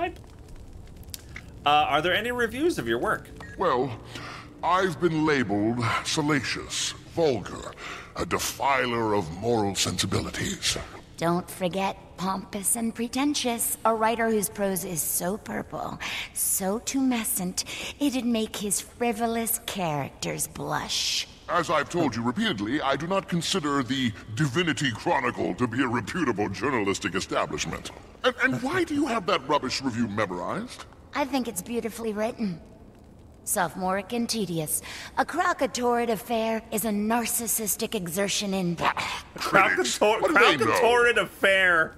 Pipe. Uh, are there any reviews of your work? Well, I've been labeled salacious, vulgar, a defiler of moral sensibilities. Don't forget pompous and pretentious, a writer whose prose is so purple, so tumescent, it'd make his frivolous characters blush. As I've told you repeatedly, I do not consider the Divinity Chronicle to be a reputable journalistic establishment. And, and why do you have that rubbish review memorized? I think it's beautifully written. Sophomoric and tedious. A crocatorid affair is a narcissistic exertion in... Critics, Crowcator- what do they know? Crowcatorid affair.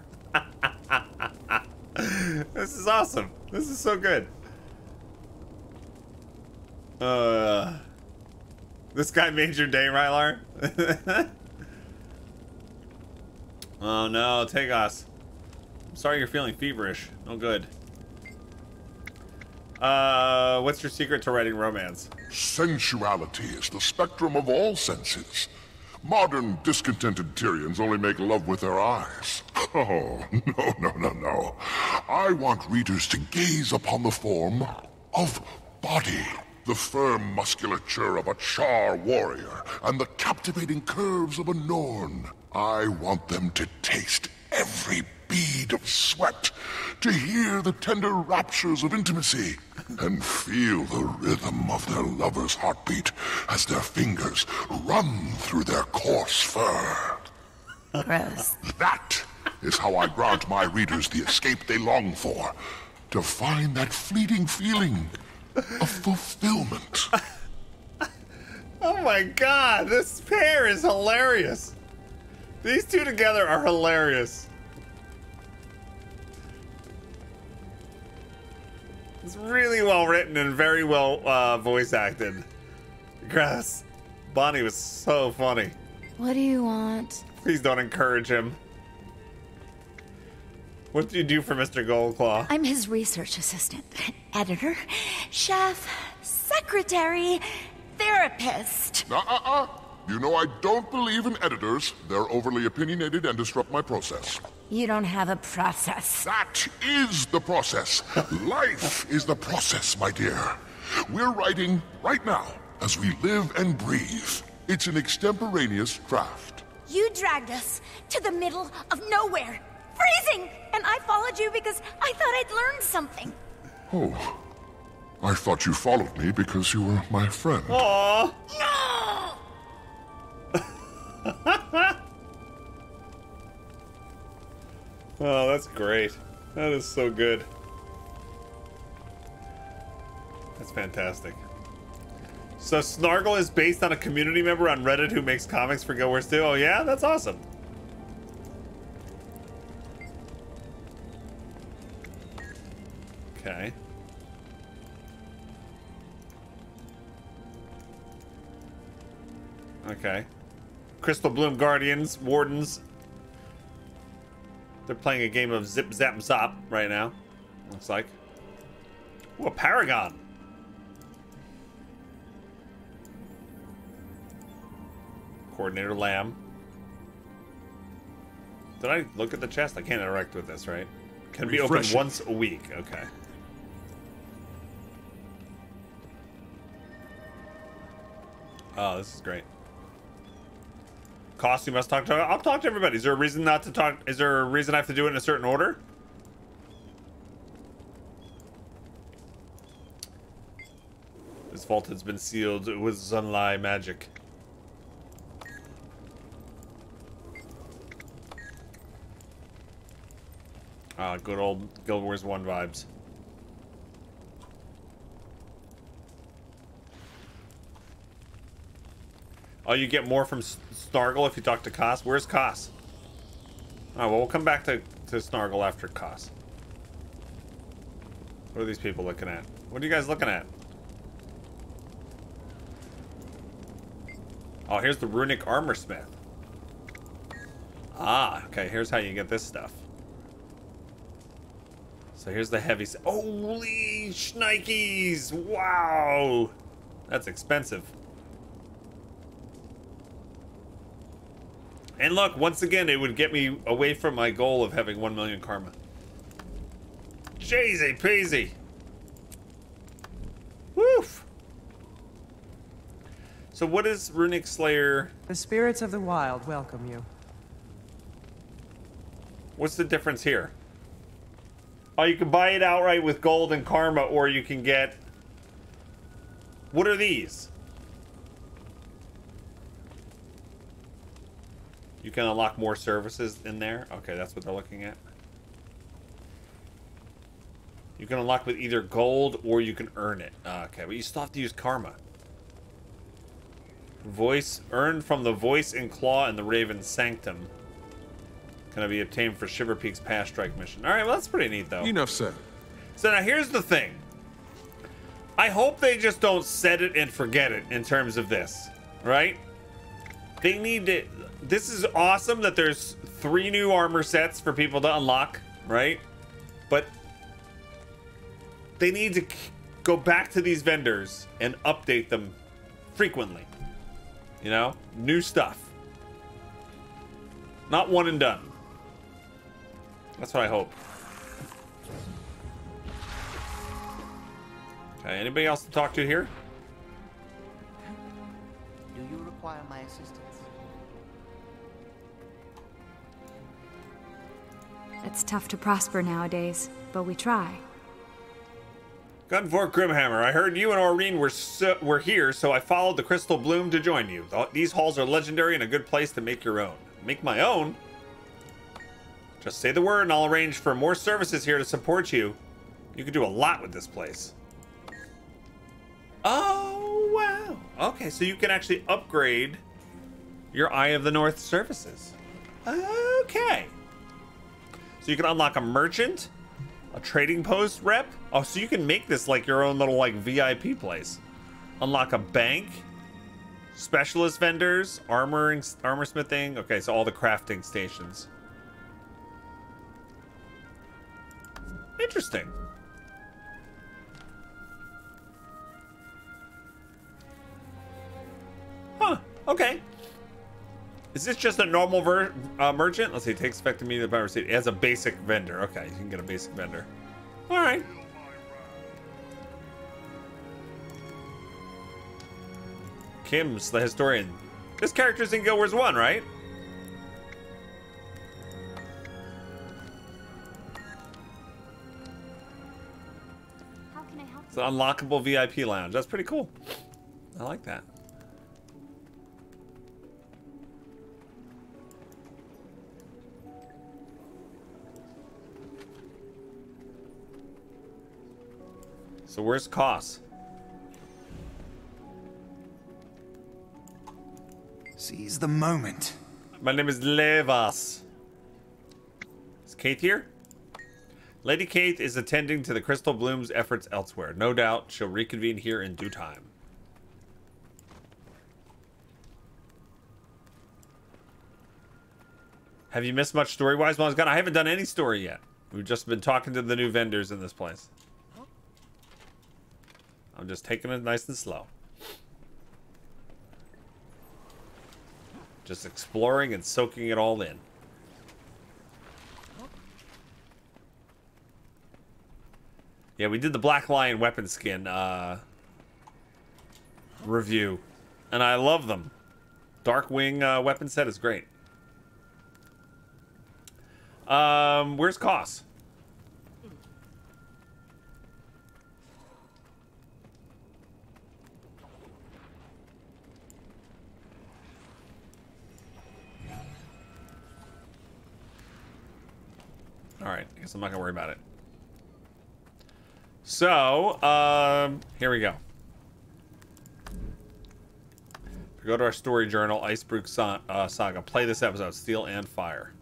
this is awesome. This is so good. Uh, this guy made your day, Rylar. oh no, take I'm sorry you're feeling feverish. No good. Uh, what's your secret to writing romance? Sensuality is the spectrum of all senses. Modern discontented Tyrians only make love with their eyes. Oh, no, no, no, no. I want readers to gaze upon the form of body. The firm musculature of a Charr warrior and the captivating curves of a Norn. I want them to taste every bead of sweat, to hear the tender raptures of intimacy, and feel the rhythm of their lover's heartbeat as their fingers run through their coarse fur. Gross. That is how I grant my readers the escape they long for. To find that fleeting feeling of fulfillment. Oh my god, this pair is hilarious. These two together are hilarious. It's really well written and very well uh, voice acted. Grass, Bonnie was so funny. What do you want? Please don't encourage him. What do you do for Mr. Goldclaw? I'm his research assistant, editor, chef, secretary, therapist. Uh-uh-uh. You know I don't believe in editors. They're overly opinionated and disrupt my process. You don't have a process. That is the process. Life is the process, my dear. We're writing right now, as we live and breathe. It's an extemporaneous draft. You dragged us to the middle of nowhere, freezing, and I followed you because I thought I'd learned something. Oh. I thought you followed me because you were my friend. Aww. No! Oh, that's great. That is so good. That's fantastic. So Snargle is based on a community member on Reddit who makes comics for Guild Wars 2. Oh yeah, that's awesome. Okay. Okay. Crystal Bloom Guardians, Wardens. They're playing a game of Zip Zap Zop right now. Looks like. Ooh, a Paragon. Coordinator Lamb. Did I look at the chest? I can't interact with this, right? Can be opened it. once a week. Okay. Oh, this is great. Koss you must talk to. I'll talk to everybody. Is there a reason not to talk? Is there a reason I have to do it in a certain order? This vault has been sealed with Sunlight magic. Ah, good old Guild Wars 1 vibes. Oh, you get more from Snargle if you talk to Koss? Where's Koss? Oh, well, we'll come back to, to Snargle after Koss. What are these people looking at? What are you guys looking at? Oh, here's the Runic Armor Smith. Ah, okay, here's how you get this stuff. So here's the heavy... Holy shnikes! Wow! That's expensive. And look, once again, it would get me away from my goal of having 1 million karma. Jeezy peasy. Woof. So what is Runic Slayer? The spirits of the wild welcome you. What's the difference here? Oh, you can buy it outright with gold and karma, or you can get... What are these? You can unlock more services in there? Okay, that's what they're looking at. You can unlock with either gold or you can earn it. Uh, okay, but you still have to use karma. Voice earned from the voice and claw in the Raven Sanctum. Can be obtained for Shiver Peak's Pass Strike mission. Alright, well that's pretty neat though. Enough said. So now here's the thing. I hope they just don't set it and forget it in terms of this, right? They need to this is awesome that there's three new armor sets for people to unlock, right? But they need to go back to these vendors and update them frequently. You know, new stuff. Not one and done. That's what I hope. Okay, anybody else to talk to here? Do you require my assistance? It's tough to prosper nowadays, but we try. Gunfork Grimhammer, I heard you and Aurene were so, were here, so I followed the Crystal Bloom to join you. These halls are legendary and a good place to make your own. Make my own? Just say the word and I'll arrange for more services here to support you. You can do a lot with this place. Oh, wow. Okay, so you can actually upgrade your Eye of the North services. Okay. So you can unlock a merchant, a trading post rep. Oh, so you can make this like your own little like VIP place. Unlock a bank, specialist vendors, armoring, armor smithing. Okay, so all the crafting stations. Interesting. Huh. Okay. Is this just a normal ver uh, merchant? Let's see. Takes effect immediately upon receipt. It has a basic vendor. Okay, you can get a basic vendor. All right. Kim's the historian. This character's in Guild Wars 1, right? It's an unlockable VIP lounge. That's pretty cool. I like that. So where's Koss? Seize the moment. My name is Levas. Is Kate here? Lady Kate is attending to the Crystal Bloom's efforts elsewhere. No doubt she'll reconvene here in due time. Have you missed much story-wise I? I haven't done any story yet. We've just been talking to the new vendors in this place. I'm just taking it nice and slow. Just exploring and soaking it all in. Yeah, we did the Black Lion weapon skin uh, review, and I love them. Darkwing uh, weapon set is great. Um, where's Koss? Alright, I guess I'm not gonna worry about it. So, um, here we go. We go to our story journal, Icebrood Sa uh, Saga. Play this episode, Steel and Fire.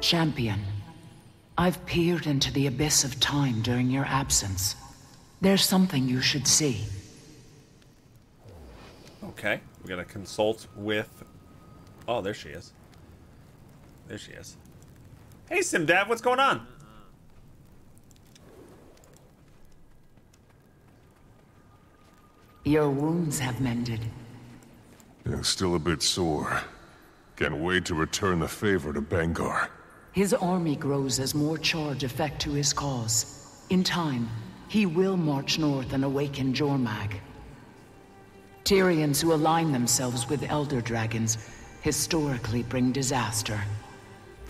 Champion, I've peered into the abyss of time during your absence. There's something you should see. Okay, we gotta consult with... Oh, there she is. There she is. Hey, Simdav, what's going on? Your wounds have mended. Yeah, still a bit sore. Can't wait to return the favor to Bangar. His army grows as more charge effect to his cause. In time, he will march north and awaken Jormag. Tyrians who align themselves with Elder Dragons historically bring disaster.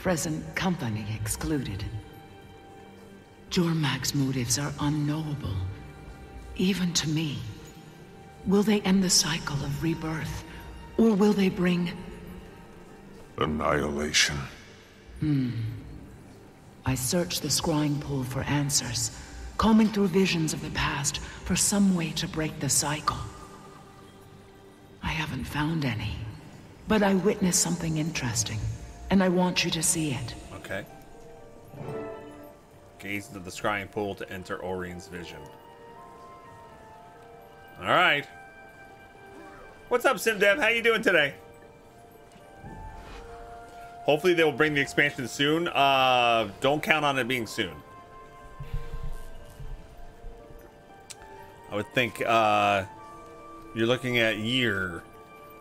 Present company excluded. Jormag's motives are unknowable, even to me. Will they end the cycle of rebirth, or will they bring... Annihilation. Hmm. I search the scrying pool for answers, combing through visions of the past for some way to break the cycle. I haven't found any, but I witnessed something interesting, and I want you to see it. Okay. Gaze into the scrying pool to enter Aurene's vision. All right. What's up, SimDev? How you doing today? Hopefully they will bring the expansion soon. Uh, don't count on it being soon. I would think uh, you're looking at year,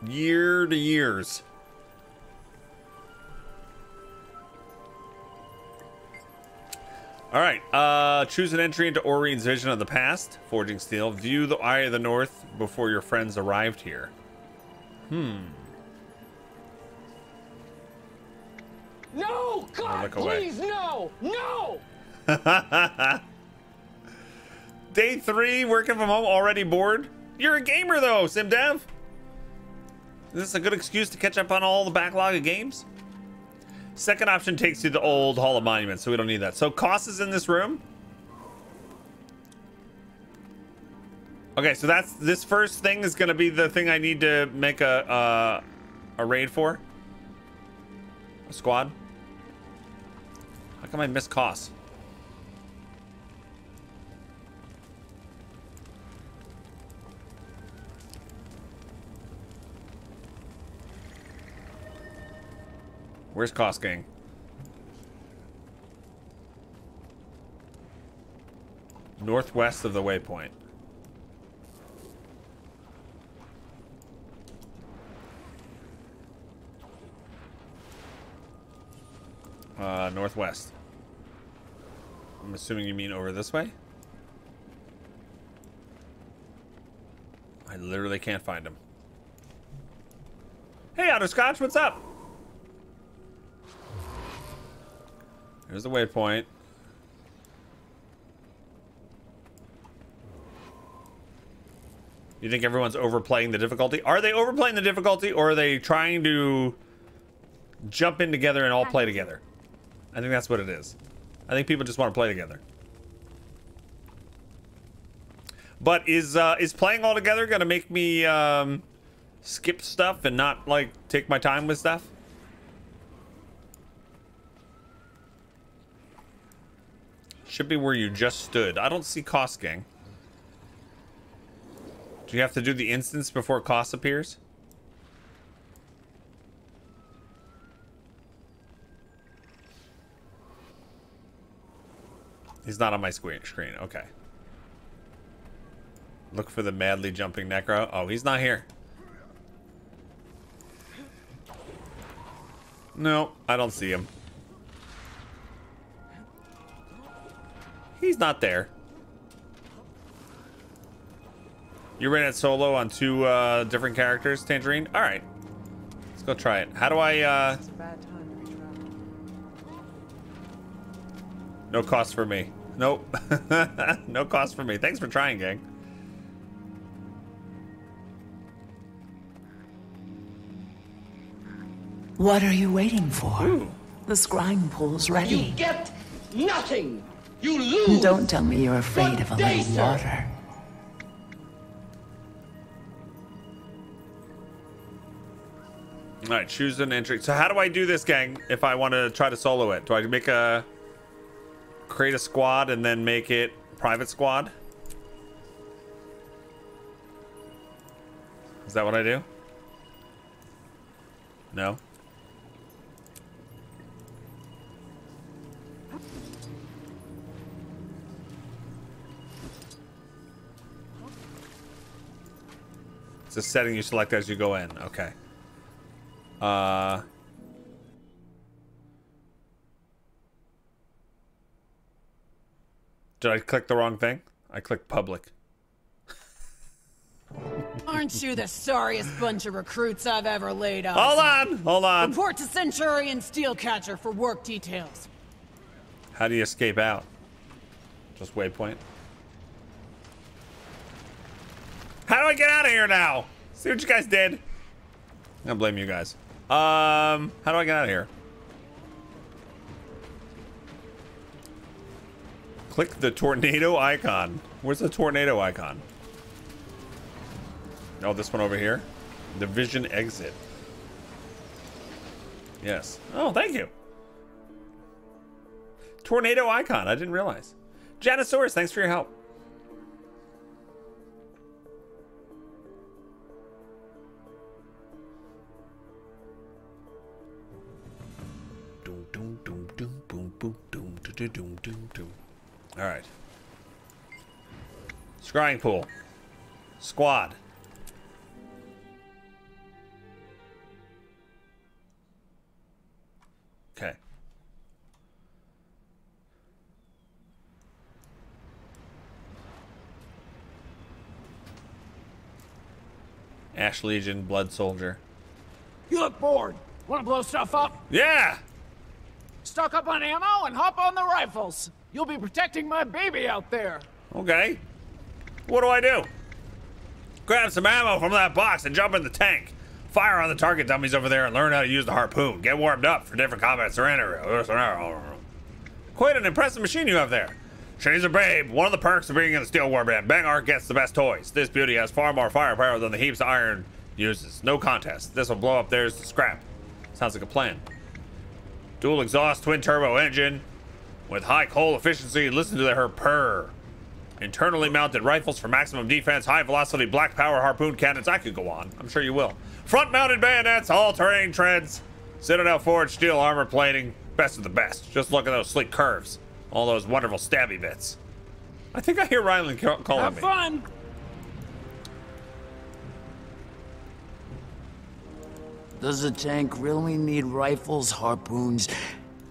year to years. All right. Uh, choose an entry into Aurene's vision of the past. Forging steel. View the Eye of the North before your friends arrived here. Hmm. No! God, please, no! No! Day three, working from home, already bored. You're a gamer though, SimDev. Is this a good excuse to catch up on all the backlog of games? Second option takes you to the old Hall of Monuments, so we don't need that. So Koss is in this room. Okay, so that's this first thing is gonna be the thing I need to make a uh, a raid for. A squad. How come I miss Koss? Where's Koss Northwest of the waypoint. Uh, northwest. I'm assuming you mean over this way? I literally can't find him. Hey, Otterscotch, what's up? There's the waypoint. You think everyone's overplaying the difficulty? Are they overplaying the difficulty or are they trying to jump in together and all play together? I think that's what it is. I think people just want to play together. But is uh, is playing all together gonna make me um, skip stuff and not like take my time with stuff? Should be where you just stood. I don't see Koss Gang. Do you have to do the instance before Koss appears? He's not on my. Screen. Okay. Look for the madly jumping Necro. Oh, he's not here. No, I don't see him. He's not there. You ran it solo on two uh, different characters, Tangerine? All right. Let's go try it. How do I... Uh... It's a bad time to be traveling. No Koss for me. Nope. no Koss for me. Thanks for trying, gang. What are you waiting for? The scrying pool's ready. You ready. get nothing! You lose! Don't tell me you're afraid of a Good day, little sir. water. All right, choose an entry. So how do I do this, gang? If I want to try to solo it, do I make a create a squad and then make it private squad? Is that what I do? No. It's a setting you select as you go in. Okay. Uh... Did I click the wrong thing? I clicked public. Aren't you the sorriest bunch of recruits I've ever laid off? Hold on, hold on. Report to Centurion Steelcatcher for work details. How do you escape out? Just waypoint. How do I get out of here now? See what you guys did. I'm gonna blame you guys. Um, how do I get out of here? Click the tornado icon. Where's the tornado icon? Oh, this one over here. Division exit. Yes. Oh, thank you. Tornado icon. I didn't realize. Janosaurus, thanks for your help. Doom, doom, doom, doom. All right. Scrying pool. Squad. Okay. Ash Legion, Blood Soldier. You look bored. Want to blow stuff up? Yeah! Stock up on ammo and hop on the rifles. You'll be protecting my baby out there. Okay. What do I do? Grab some ammo from that box and jump in the tank. Fire on the target dummies over there and learn how to use the harpoon. Get warmed up for different combat scenarios. Quite an impressive machine you have there. She's a babe. One of the perks of being in the Steel Warband. Bangar gets the best toys. This beauty has far more firepower than the heaps of iron uses. No contest. This will blow up theirs to scrap. Sounds like a plan. Dual exhaust twin turbo engine with high coal efficiency. Listen to her purr. Internally mounted rifles for maximum defense, high velocity black power harpoon cannons. I could go on. I'm sure you will. Front mounted bayonets, all terrain treads, Citadel forged steel armor plating. Best of the best. Just look at those sleek curves. All those wonderful stabby bits. I think I hear Ryland ca- calling Have me. fun. Does a tank really need rifles, harpoons,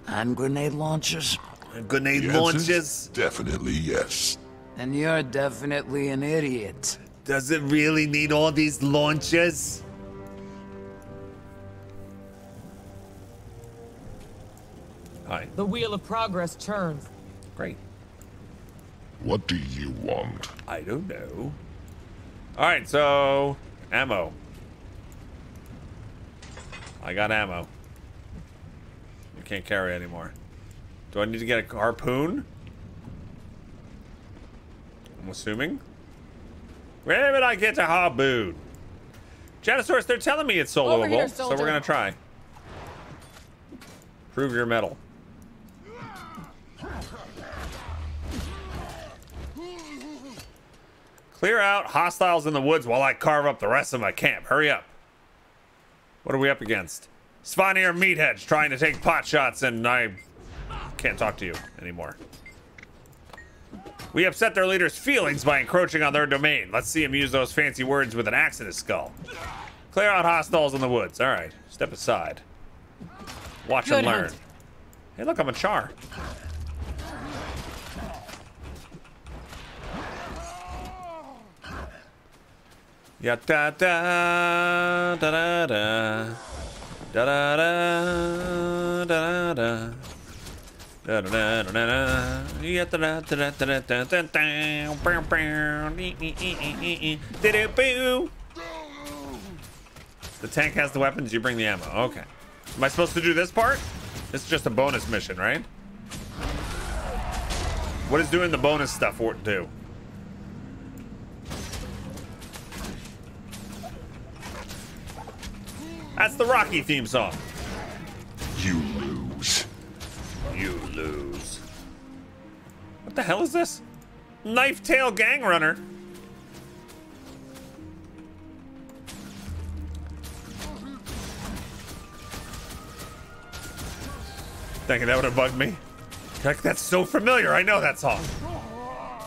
and grenade launchers? Grenade The answer's launches. Definitely yes. And you're definitely an idiot. Does it really need all these launches? Hi. The wheel of progress turns. Great. What do you want? I don't know. All right, so ammo. I got ammo. You can't carry anymore. Do I need to get a harpoon? I'm assuming. Where did I get a harpoon? Janosaurus, they're telling me it's soloable, here, so we're gonna try. Prove your metal. Clear out hostiles in the woods while I carve up the rest of my camp. Hurry up. What are we up against? Svanir meatheads trying to take pot shots, and I can't talk to you anymore. We upset their leader's feelings by encroaching on their domain. Let's see him use those fancy words with an axe in his skull. Clear out hostiles in the woods. All right, step aside. Watch Good and learn. hunt. Hey, look, I'm a charr. Ya da da da da da da da da da da da. Da da da da da. Da da da da da da da da. Bow, bow. Ee. Diddy-boo. The tank has the weapons, you bring the ammo. Okay. Am I supposed to do this part? This is just a bonus mission, right? What does doing the bonus stuff do? That's the Rocky theme song. You lose. You lose. What the hell is this? Knife Tail Gang Runner. Thinking that would have bugged me. That's so familiar. I know that song.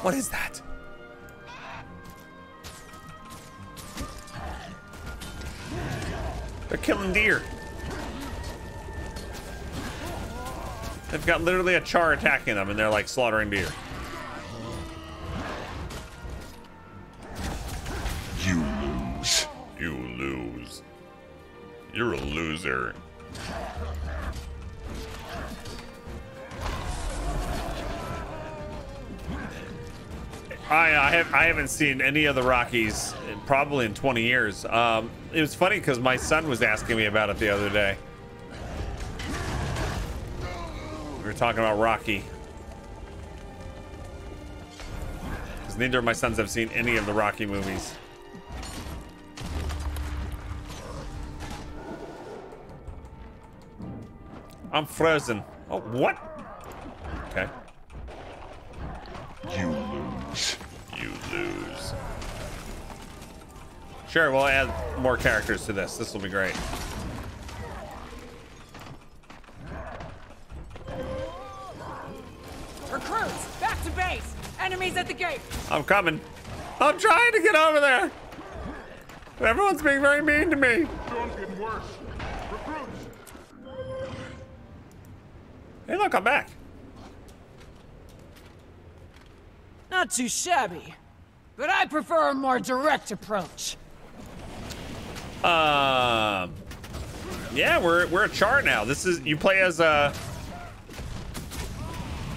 What is that? They're killing deer. They've got literally a charr attacking them and they're like slaughtering deer. You lose. You lose. You're a loser. I, I have I haven't seen any of the Rockies in- probably in 20 years. Um, it was funny because my son was asking me about it the other day. We were talking about Rocky. Because neither of my sons have seen any of the Rocky movies. I'm frozen. Oh, what? Okay. Sure, we'll add more characters to this. This will be great. Recruits, back to base. Enemies at the gate. I'm coming. I'm trying to get over there. Everyone's being very mean to me. Storm's getting worse. Recruits! Hey, look, I'm back. Not too shabby. But I prefer a more direct approach. Um, yeah, we're we're a charr now. This is you play as a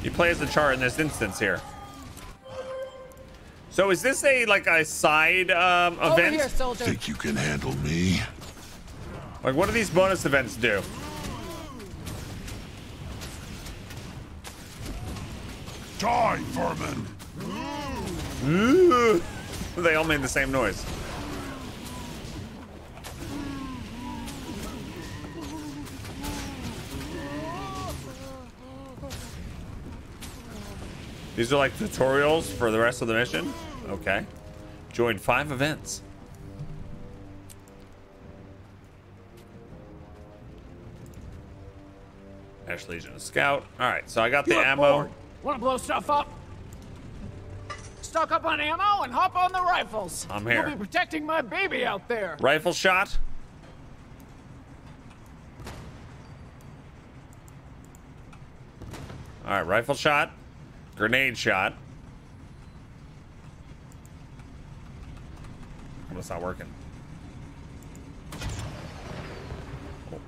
you play as a charr in this instance here. So is this a like a side um, Over event? here, soldier. Think you can handle me? Like, what do these bonus events do? Die, vermin! Ooh. They all made the same noise. These are like tutorials for the rest of the mission? Okay. Join five events. Ash Legion of Scout. All right, so I got the ammo. bored. Want to blow stuff up? Stock up on ammo and hop on the rifles. I'm here. You'll be protecting my baby out there. Rifle shot. All right, rifle shot, grenade shot. Oh, it's not working. Oh.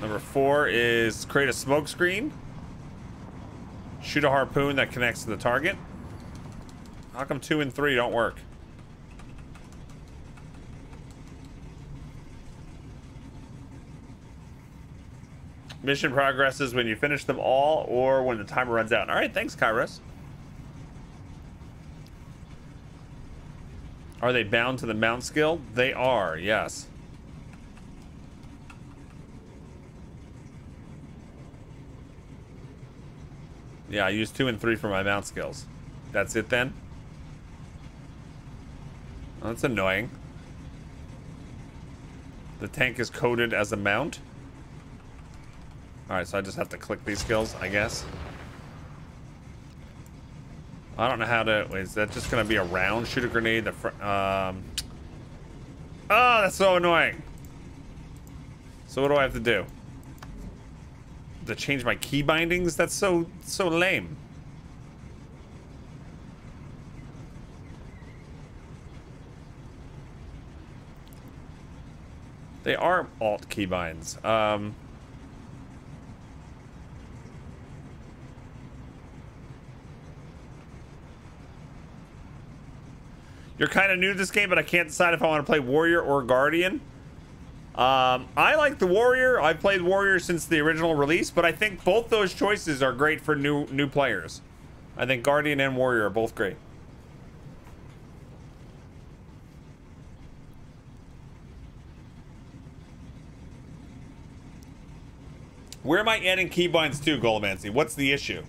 Number four is create a smoke screen. Shoot a harpoon that connects to the target. How come two and three don't work? Mission progresses when you finish them all or when the timer runs out. All right, thanks, Kairos. Are they bound to the mount skill? They are, yes. Yeah, I use two and three for my mount skills. That's it then? Well, that's annoying. The tank is coded as a mount. Alright, so I just have to click these skills, I guess. I don't know how to... Is that just going to be a round? Shoot a grenade? The um... Oh, that's so annoying. So what do I have to do? To change my key bindings? That's so, so lame. They are alt keybinds. Um... You're kind of new to this game, but I can't decide if I want to play Warrior or Guardian. Um, I like the Warrior. I've played Warrior since the original release, but I think both those choices are great for new new players. I think Guardian and Warrior are both great. Where am I adding keybinds to, Golomancy? What's the issue?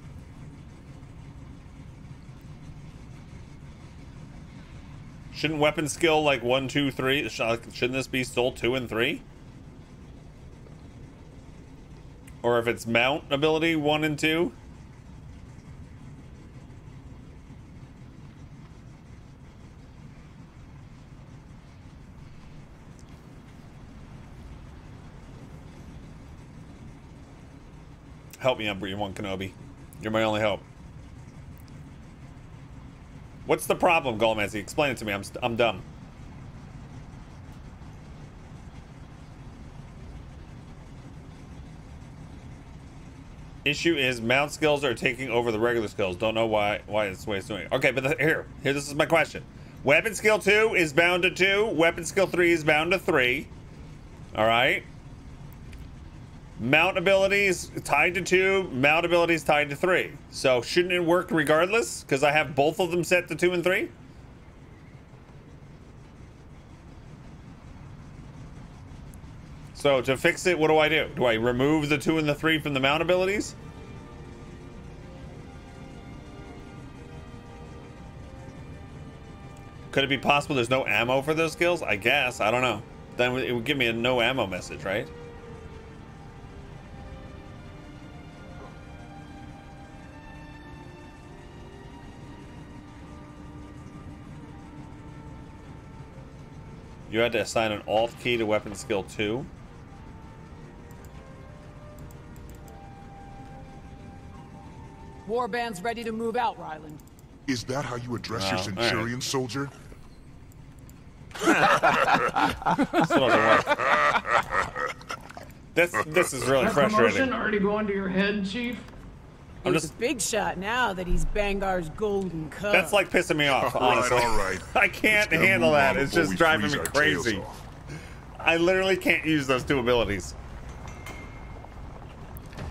Shouldn't weapon skill like one, two, three? uh, Shouldn't this be still two and three? Or if it's mount ability one and two? Help me, Umbreon One Kenobi. You're my only hope. What's the problem, Golmazzy? Explain it to me. I'm, I'm dumb. Issue is mount skills are taking over the regular skills. Don't know why why it's way it's doing. It. Okay, but the, here, here, this is my question. Weapon skill two is bound to two. Weapon skill three is bound to three. All right. Mount abilities tied to two. Mount abilities tied to three. So shouldn't it work regardless? Because I have both of them set to two and three. So to fix it, what do I do? Do I remove the two and the three from the mount abilities? Could it be possible there's no ammo for those skills? I guess. I don't know. Then it would give me a no ammo message, right? You had to assign an alt key to weapon skill 2. Warband's ready to move out, Ryland. Is that how you address Oh, your all right. Centurion, soldier? This doesn't work. This this is really That frustrating. promotion already going to your head, Chief? I'm He's just a big shot now that he's Bangar's golden cub. that's like pissing me off, All right, honestly. all right. I can't Let's get a handle that. It's just driving me crazy. I literally can't use those two abilities.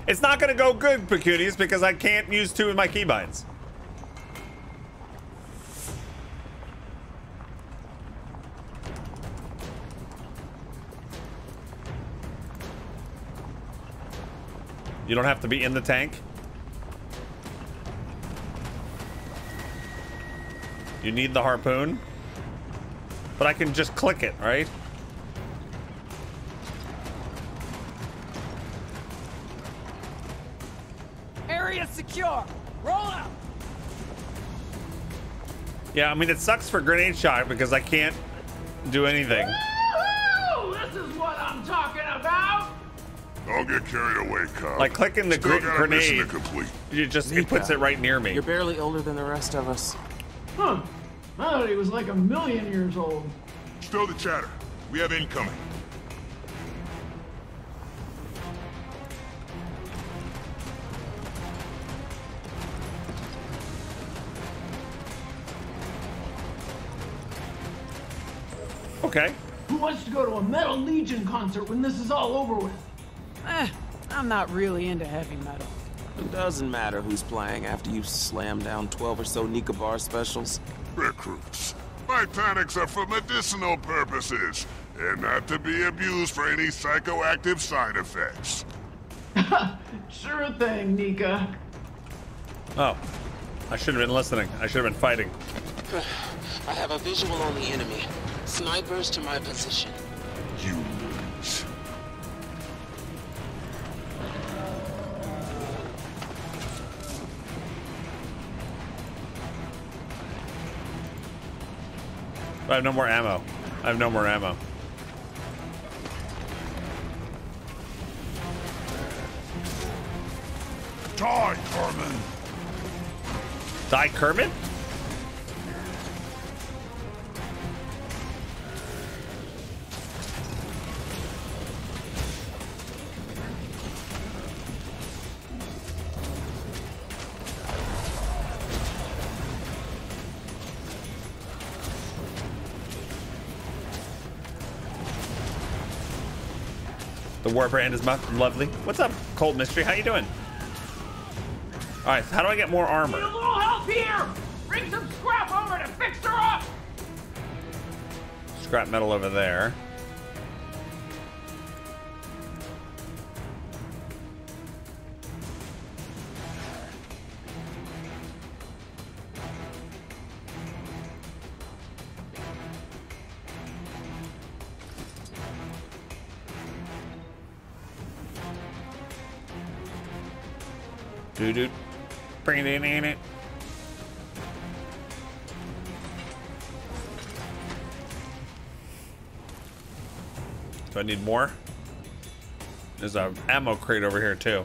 It's not gonna go good, Pecunias, because I can't use two of my keybinds. You don't have to be in the tank. You need the harpoon. But I can just click it, right? Area secure. Roll out. Yeah, I mean, it sucks for grenade shot because I can't do anything. Woo! This is what I'm talking about! Don't get carried away, Cub. Like clicking the Still gr- got a mission grenade, to complete. it just it puts it right near me. You're barely older than the rest of us. Huh. I thought he was like a million years old. Still the chatter. We have incoming. Okay. Who wants to go to a Metal Legion concert when this is all over with? Eh, I'm not really into heavy metal. It doesn't matter who's playing after you slam down 12 or so Nika Bar specials. Recruits. My tonics are for medicinal purposes, and not to be abused for any psychoactive side effects. Sure thing, Nika. Oh, I should have been listening. I should have been fighting. I have a visual on the enemy. Snipers to my position. You I have no more ammo. I have no more ammo. Die, Carmen! Die Kermit? The Warbrand is lovely. What's up, Cold Mystery? How you doing? All right, how do I get more Need a armor? little help here! Bring some scrap over to fix her up! Scrap metal over there. Doo. Bring it in, in it. Do I need more? There's a ammo crate over here too.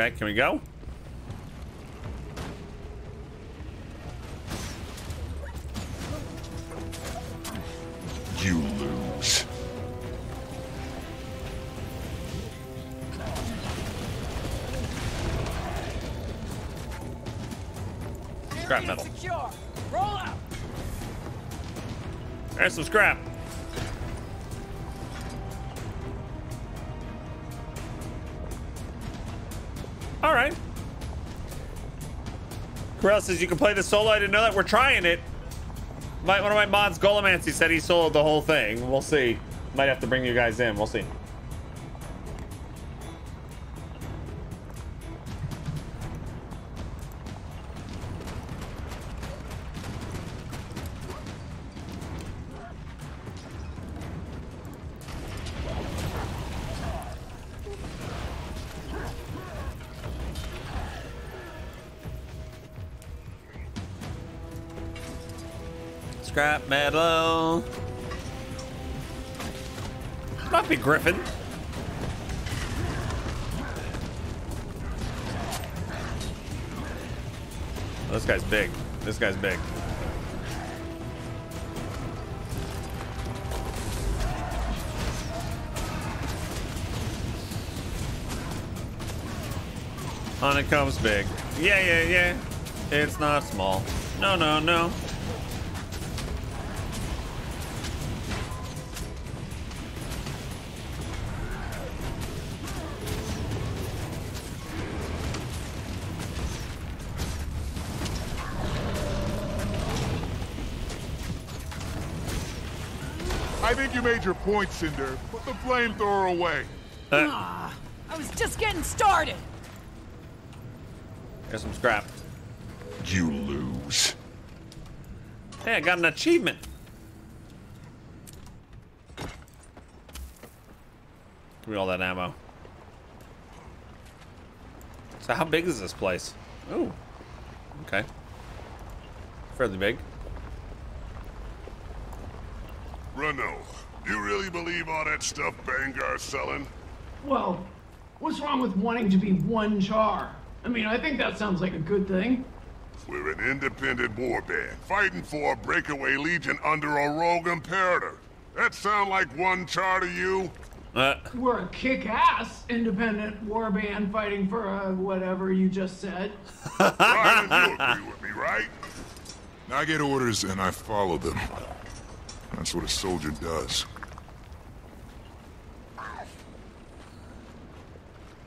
Okay, can we go? You lose. Scrap metal. Roll out. There's some scrap. Corral says you can play the solo. I didn't know that. We're trying it. My, one of my mods, Golomancy, said he soloed the whole thing. We'll see. Might have to bring you guys in. We'll see. Scrap metal. Not be Griffin. Oh, this guy's big. This guy's big. Honeycomb's big. Yeah, yeah, yeah. It's not small. No, no, no. Think you made your point, Cinder. Put the flamethrower away. Ah, I was just getting started. Here's some scrap. You lose. Hey, I got an achievement. Give me all that ammo. So how big is this place? Oh, okay. Fairly big. Renault, you really believe all that stuff Vanguard's selling? Well, what's wrong with wanting to be one Charr? I mean, I think that sounds like a good thing. We're an independent warband, fighting for a breakaway legion under a rogue imperator. That sound like one Charr to you? Uh, We're a kick-ass independent warband fighting for uh, whatever you just said. Ryan, you agree with me, right? I get orders and I follow them. That's what a soldier does.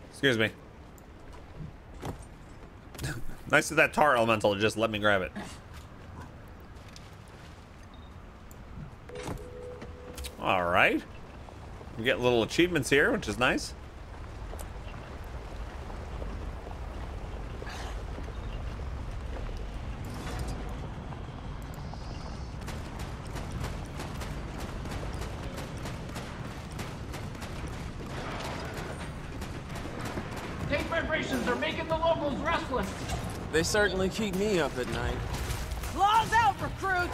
excuse me. nice of that tar elemental just let me grab it. All right. We get little achievements here, which is nice. Tank vibrations are making the locals restless. They certainly keep me up at night. Claws out, recruits!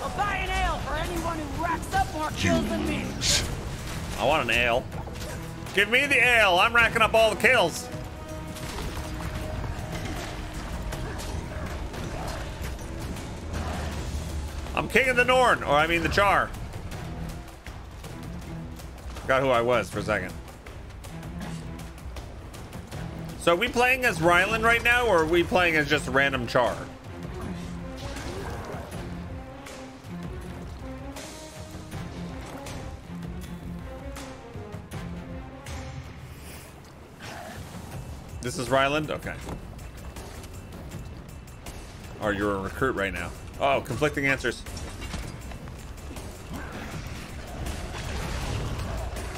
I'll buy an ale for anyone who racks up more kills than me. I want an ale. Give me the ale. I'm racking up all the kills. I'm king of the Norn, or I mean the Charr. Forgot who I was for a second. So are we playing as Ryland right now, or are we playing as just random Charr? This is Ryland? Okay. Or you're a recruit right now. Oh, conflicting answers.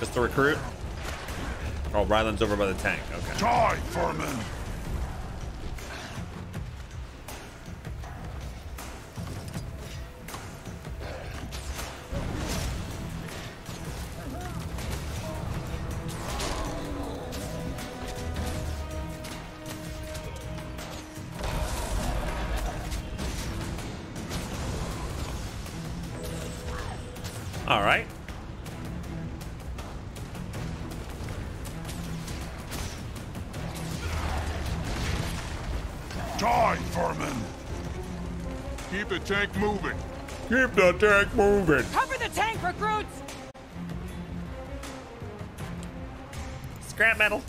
Just a recruit? Oh, Ryland's over by the tank. Okay. Die, Furman! The tank moving. Cover the tank, recruits! Scrap metal.